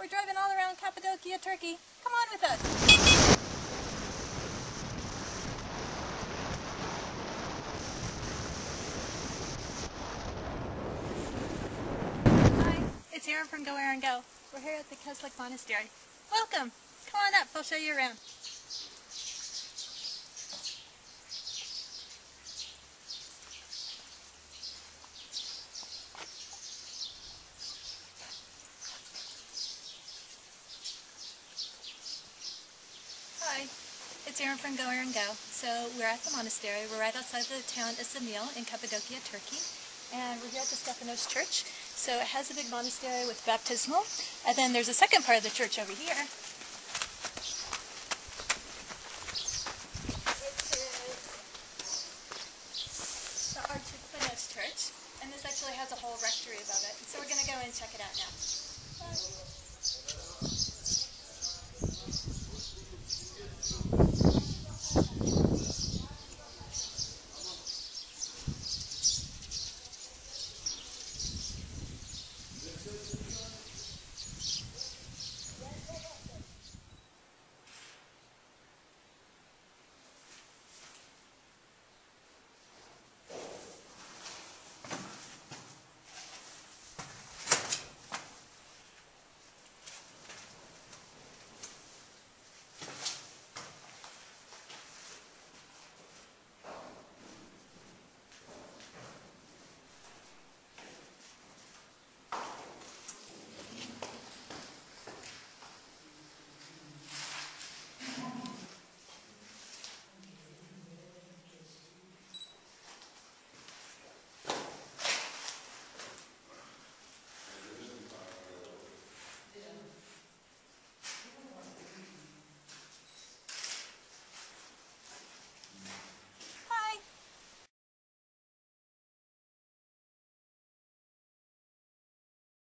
We're driving all around Cappadocia, Turkey. Come on with us. Hi, it's Erin from Go Erin Go. We're here at the Keşlik Monastery. Welcome. Come on up. I'll show you around. Hi, it's Erin from Go Erin Go. So we're at the monastery. We're right outside the town of Semil in Cappadocia, Turkey. And we're here at the Stephanos Church. So it has a big monastery with baptismal. And then there's a second part of the church over here. Is the Archiphanos Church. And this actually has a whole rectory above it. So we're going to go and check it out now.